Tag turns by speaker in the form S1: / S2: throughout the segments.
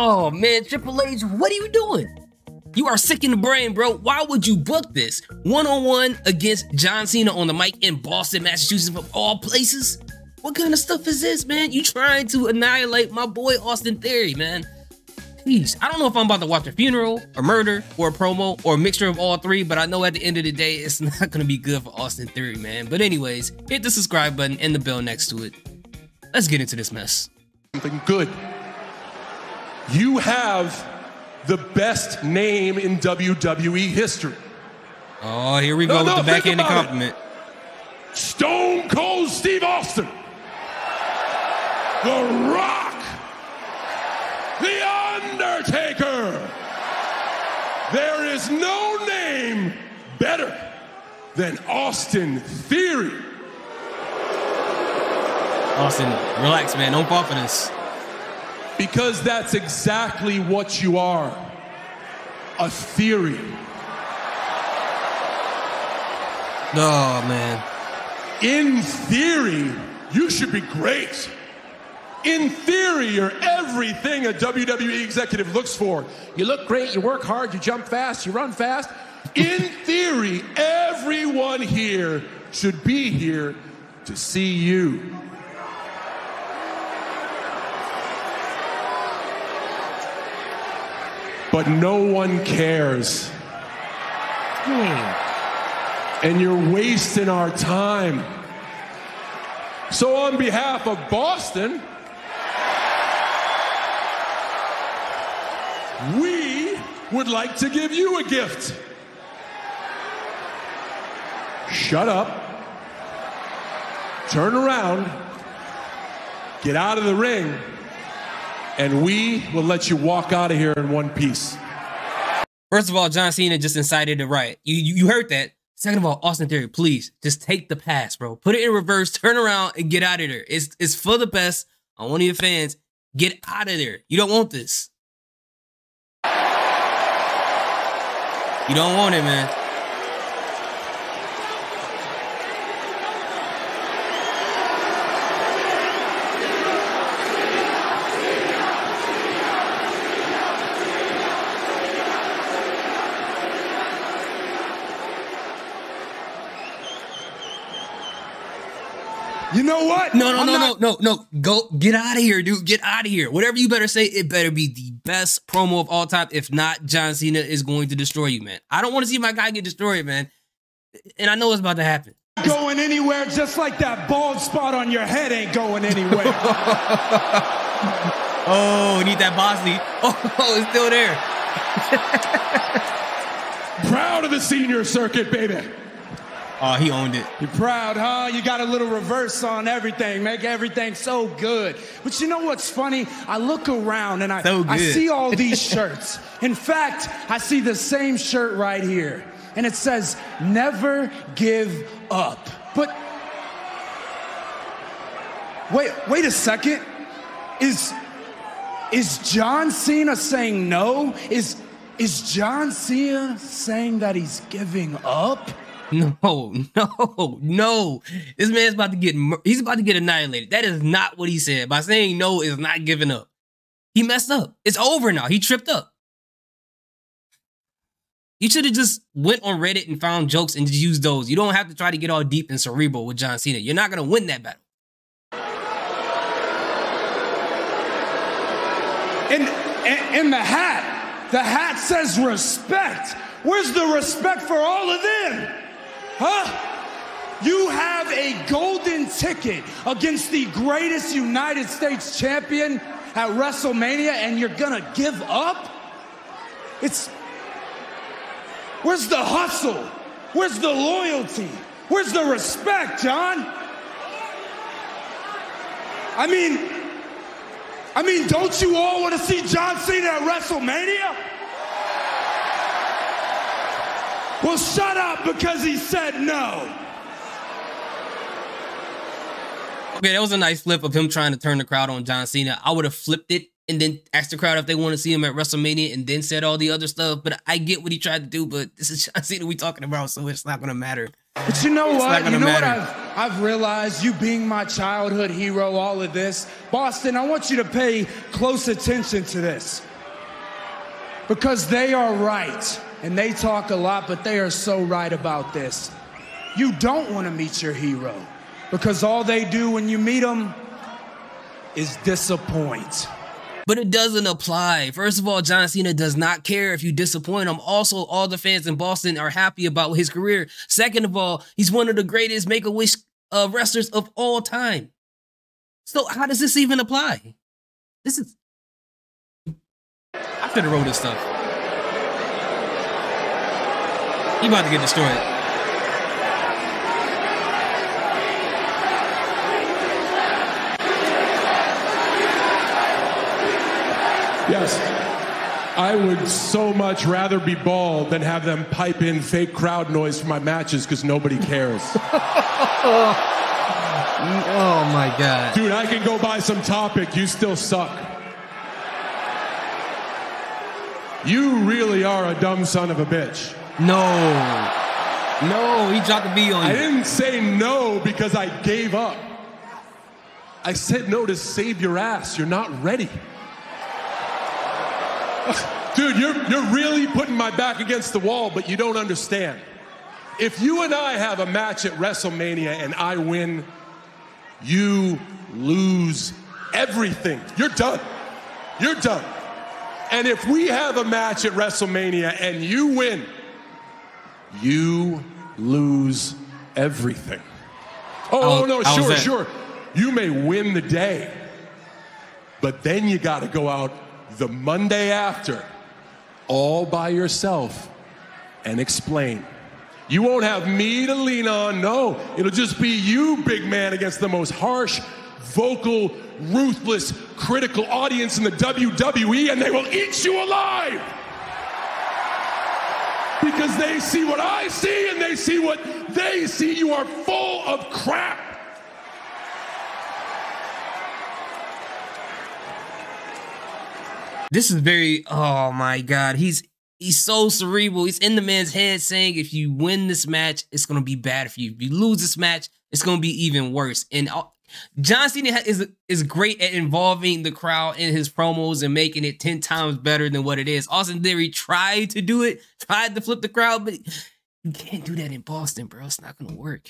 S1: Oh man, Triple H, what are you doing? You are sick in the brain, bro. Why would you book this one on one against John Cena on the mic in Boston, Massachusetts, of all places? What kind of stuff is this, man? You trying to annihilate my boy Austin Theory, man? Please, I don't know if I'm about to watch a funeral, a murder, or a promo, or a mixture of all three, but I know at the end of the day, it's not gonna be good for Austin Theory, man. But anyways, hit the subscribe button and the bell next to it. Let's get into this mess.
S2: Something good. You have the best name in WWE history.
S1: Oh, here we go
S2: No,
S1: with the backhanded
S2: about it.
S1: compliment.
S2: Stone Cold Steve Austin. The Rock. The Undertaker. There is no name better than Austin Theory.
S1: Austin, relax, man. Don't fall for this.
S2: Because that's exactly what you are a theory.
S1: Oh man.
S2: In theory, you should be great. In theory, you're everything a WWE executive looks for. You look great, you work hard, you jump fast, you run fast. In theory, everyone here should be here to see you. But no one cares. Hmm. And you're wasting our time. So, on behalf of Boston, we would like to give you a gift. Shut up. Turn around. Get out of the ring. And we will let you walk out of here in one piece.
S1: First of all, John Cena just incited a riot. You, you you heard that. Second of all, Austin Theory, please just take the pass, bro. Put it in reverse, turn around, and get out of there. It's it's for the best. I want your fans. Get out of there. You don't want this. You don't want it, man.
S3: You know what?
S1: No, no,
S3: I'm
S1: no,
S3: not-
S1: no, no, no. Go get out of here, dude. Get out of here. Whatever you better say, it better be the best promo of all time. If not, John Cena is going to destroy you, man. I don't want to see my guy get destroyed, man. And I know it's about to happen.
S3: going anywhere just like that bald spot on your head ain't going anywhere.
S1: Oh, need that Bosley. Oh, it's still there.
S2: Proud of the senior circuit, baby.
S1: Oh, he owned it.
S3: You're proud, huh? You got a little reverse on everything, make everything so good. But you know what's funny? I look around and I,
S1: So
S3: I see all these shirts. In fact, I see the same shirt right here. And it says, never give up. But wait, wait a second. Is is John Cena saying no? Is is John Cena saying that he's giving up?
S1: No, no, no. This man's about to get he's about to get annihilated. That is not what he said. By saying no is not giving up. He messed up. It's over now. He tripped up. You should have just went on Reddit and found jokes and just used those. You don't have to try to get all deep and cerebral with John Cena. You're not gonna win that battle.
S3: In, in, in the hat, the hat says respect. Where's the respect for all of them? Have a golden ticket against the greatest United States champion at WrestleMania and you're gonna give up? It's. Where's the hustle? Where's the loyalty? Where's the respect, John? I mean, I mean, don't you all want to see John Cena at WrestleMania? Well, shut up because he said no.
S1: Okay, that was a nice flip of him trying to turn the crowd on John Cena. I would have flipped it and then asked the crowd if they want to see him at WrestleMania and then said all the other stuff. But I get what he tried to do, but this is John Cena we talking about, so it's not gonna matter.
S3: But you know
S1: It's
S3: what? You know
S1: matter.
S3: what I've I've realized you being my childhood hero, all of this. Boston, I want you to pay close attention to this. Because they are right. And they talk a lot, but they are so right about this. You don't want to meet your hero. Because all they do when you meet them is disappoint.
S1: But it doesn't apply. First of all, John Cena does not care if you disappoint him. Also, all the fans in Boston are happy about his career. Second of all, he's one of the greatest Make a Wish uh, wrestlers of all time. So, how does this even apply? This is. I could have wrote this stuff. He about to get destroyed.
S2: Yes. I would so much rather be bald than have them pipe in fake crowd noise for my matches because nobody cares.
S1: Oh my God.
S2: Dude, I can go buy some Toppik. You still suck. You really are a dumb son of a bitch.
S1: No. No, he dropped the B on you.
S2: I didn't say no because I gave up. I said no to save your ass. You're not ready. Dude, you're, you're really putting my back against the wall, but you don't understand. If you and I have a match at WrestleMania and I win, you lose everything. You're done. You're done. And if we have a match at WrestleMania and you win, you lose everything. Oh,
S1: How-
S2: no,
S1: how's
S2: sure, sure. You may win the day, but then you got to go out the Monday after all by yourself and explain. You won't have me to lean on. No, it'll just be you, big man, against the most harsh, vocal, ruthless, critical audience in the WWE, and they will eat you alive. Because they see what I see and they see what they see. You are full of crap.
S1: This is very oh my god. He's he's so cerebral. He's in the man's head saying if you win this match, it's gonna be bad for you. If you lose this match, it's gonna be even worse. And uh, John Cena is is great at involving the crowd in his promos and making it ten times better than what it is. Austin Theory tried to do it, tried to flip the crowd, but you can't do that in Boston, bro. It's not gonna work.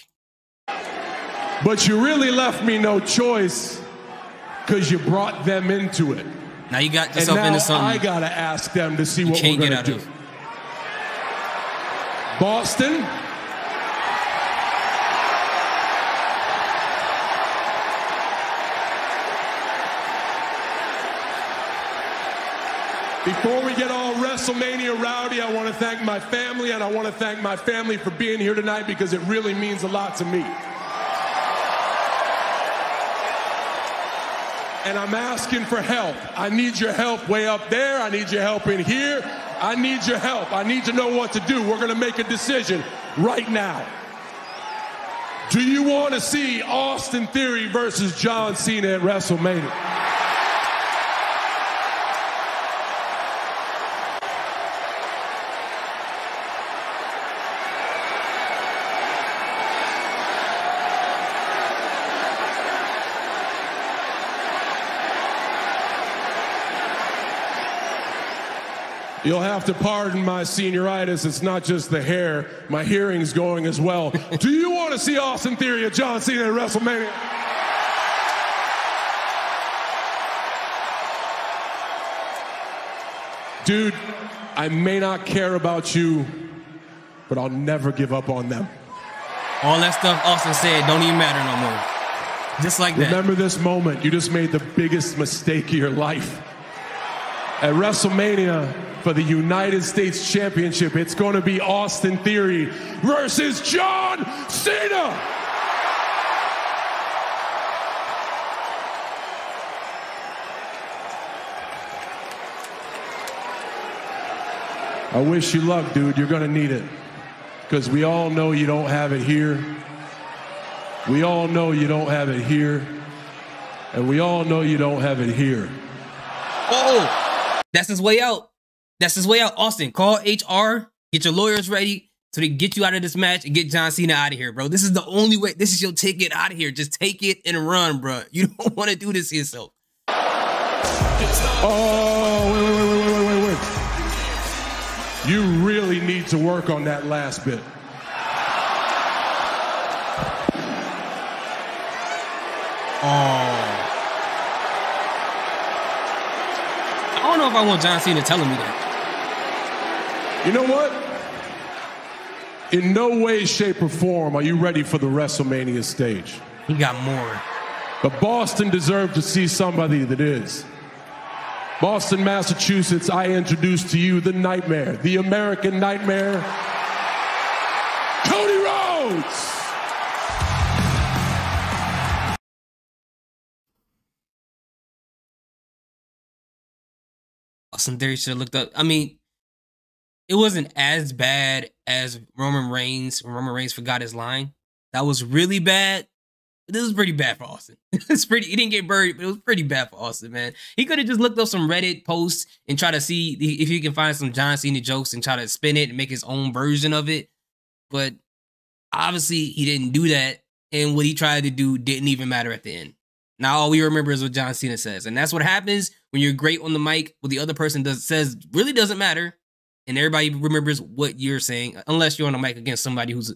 S2: But you really left me no choice because you brought them into it.
S1: Now you got yourself into something.
S2: I gotta ask them to see what we're gonna
S1: out
S2: do.
S1: of.
S2: Boston. Before we get all WrestleMania rowdy, I want to thank my family, and I want to thank my family for being here tonight because it really means a lot to me. And I'm asking for help. I need your help way up there. I need your help in here. I need your help. I need to know what to do. We're going to make a decision right now. Do you want to see Austin Theory versus John Cena at WrestleMania? You'll have to pardon my senioritis. It's not just the hair. My hearing's going as well. Do you want to see Austin Theory at John Cena at WrestleMania? Dude, I may not care about you, but I'll never give up on them.
S1: All that stuff Austin said don't even matter no more. Just like that.
S2: Remember this moment. You just made the biggest mistake of your life. At WrestleMania for the United States Championship, it's going to be Austin Theory versus John Cena. I wish you luck, dude. You're going to need it. Because we all know you don't have it here. We all know you don't have it here. And we all know you don't have it here.
S1: Oh, that's his way out. That's his way out. Austin, call HR, get your lawyers ready. so they get you out of this match and get John Cena out of here, bro. This is the only way. This is your ticket out of here. Just take it and run, bro. You don't want to do this yourself.
S2: Oh, wait, wait, wait, wait, wait, wait, wait. You really need to work on that last bit.
S1: Oh. Don't know if I want John Cena telling me that.
S2: You know what? In no way, shape, or form are you ready for the WrestleMania stage.
S1: He got more.
S2: But Boston deserved to see somebody that is. Boston, Massachusetts, I introduce to you the nightmare, the American nightmare, Cody Rhodes.
S1: Austin Theory should have looked up. I mean, it wasn't as bad as Roman Reigns Roman Reigns forgot his line. That was really bad. This was pretty bad for Austin. it's pretty. He didn't get buried, but it was pretty bad for Austin, man. He could have just looked up some Reddit posts and try to see if he can find some John Cena jokes and try to spin it and make his own version of it. But obviously, he didn't do that, and what he tried to do didn't even matter at the end. Now all we remember is what John Cena says, and that's what happens when you're great on the mic. What the other person does says really doesn't matter, and everybody remembers what you're saying, unless you're on the mic against somebody who's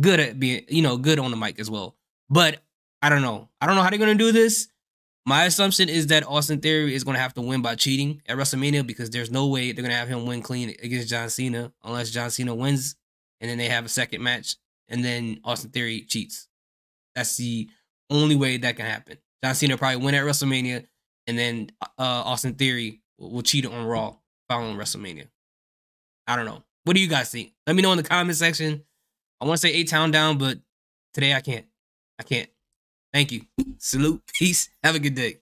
S1: good at being, you know, good on the mic as well. But I don't know. I don't know how they're gonna do this. My assumption is that Austin Theory is gonna have to win by cheating at WrestleMania because there's no way they're gonna have him win clean against John Cena unless John Cena wins, and then they have a second match, and then Austin Theory cheats. That's the only way that can happen. John Cena probably win at WrestleMania, and then uh, Austin Theory will, will cheat on Raw following WrestleMania. I don't know. What do you guys think? Let me know in the comment section. I want to say eight Town down, but today I can't. I can't. Thank you. Salute. Peace. Have a good day.